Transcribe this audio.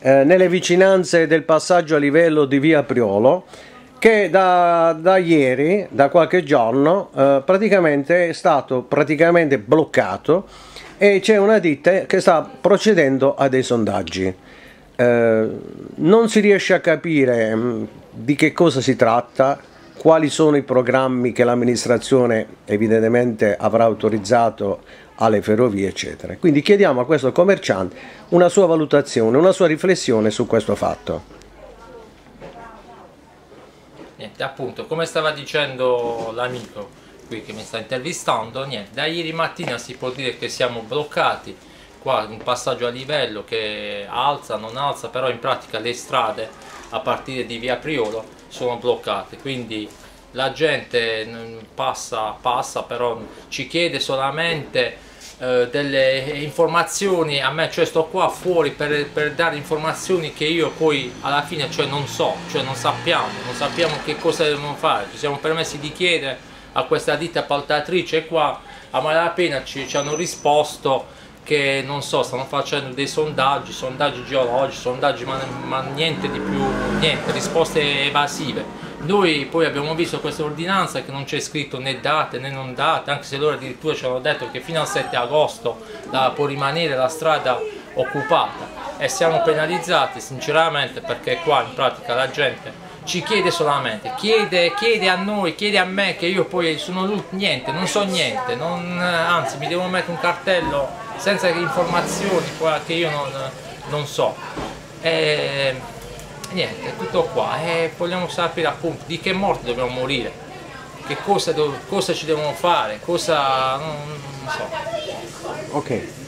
eh, nelle vicinanze del passaggio a livello di via Priolo che da, da ieri, da qualche giorno, eh, praticamente è stato praticamente bloccato e c'è una ditta che sta procedendo a dei sondaggi. Eh, non si riesce a capire mh, mm, di che cosa si tratta, quali sono i programmi che l'amministrazione evidentemente avrà autorizzato alle ferrovie eccetera. Quindi chiediamo a questo commerciante una sua valutazione, una sua riflessione su questo fatto. Niente, appunto, come stava dicendo l'amico qui che mi sta intervistando, niente, da ieri mattina si può dire che siamo bloccati qua un passaggio a livello che alza, non alza, però in pratica le strade a partire di via Priolo sono bloccate, quindi la gente passa, passa, però ci chiede solamente eh, delle informazioni, a me cioè sto qua fuori per, per, dare informazioni che io poi alla fine cioè non so, cioè non sappiamo, non sappiamo che cosa dobbiamo fare, ci siamo permessi di chiedere a questa ditta appaltatrice qua, a malapena ci, ci hanno risposto che non so, stanno facendo dei sondaggi, sondaggi geologici, sondaggi ma, ma niente di più, niente, risposte evasive. Noi poi abbiamo visto questa ordinanza che non c'è scritto né date né non date, anche se loro addirittura ci hanno detto che fino al 7 agosto la, può rimanere la strada occupata. E siamo penalizzati sinceramente perché qua in pratica la gente ci chiede solamente, chiede, chiede, a noi, chiede a me che io poi sono niente, non so niente, non, anzi mi devo mettere un cartello senza informazioni che io non, non so. E, niente, tutto qua e vogliamo sapere appunto di che morte dobbiamo morire, che cosa, cosa ci devono fare, cosa non, non so. Ok.